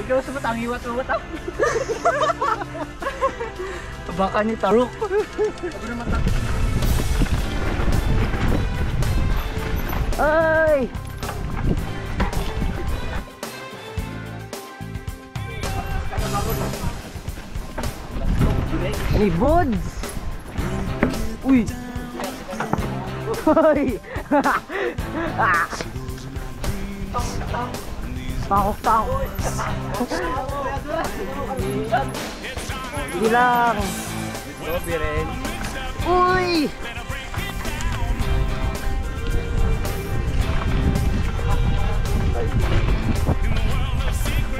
Ikaw sa matang iwat mo matang. Baka ni Taruk. Ay! Uy! ah! Pang pangos. Bilang. Uy!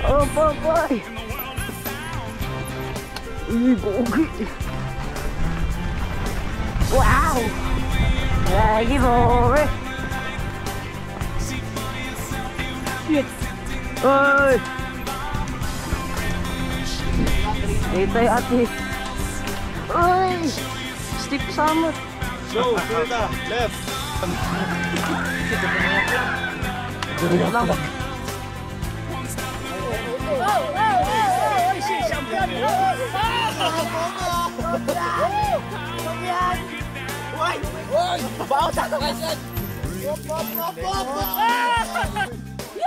Oh, boy, boy! Uy! Wow! Lagi, boy! Oy! Dito yung ate. Oy! Stick summer. Go, Florida, left. Lang. Oh, oh, oh, oh, oh, shit, oh Oh, oh, oh, oh, Woi, woi, bawa tak. Wop, wop, wop, wop.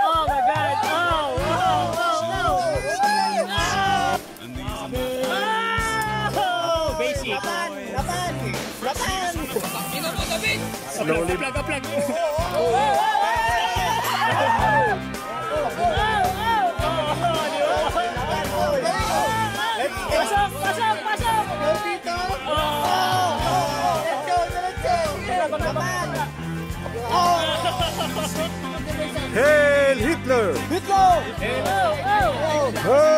Oh my God! Oh! Oh! Oh! Oh! Oh! Slowly. Oh! Oh! Oh! Oh! Oh! Heil Hitler! Hitler! Hey!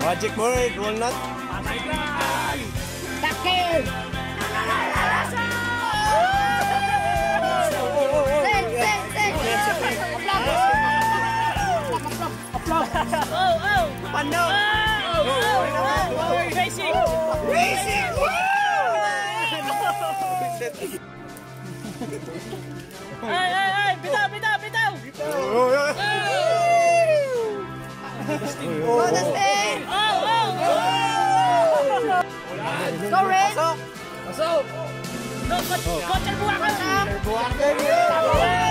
Magic word, walnut. Takil! Applaus! Applaus! Ay, ay, ay! Bitaw, bitaw, bitaw! Oh, yeah. Oh, oh, oh! Go, Red! Pasok! No, coach, coach, ang buwa ka!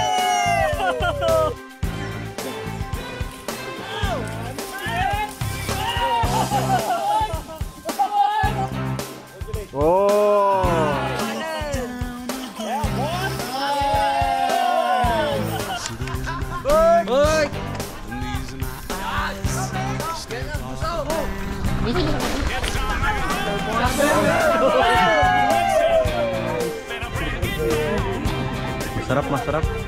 Masarap, masarap.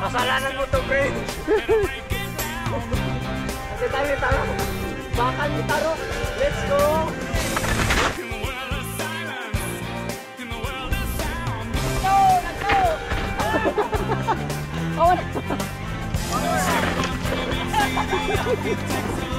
Kasalanan mo to, Fred. Kasi tayo taro. Baka ni taro. Let's go. Yeah.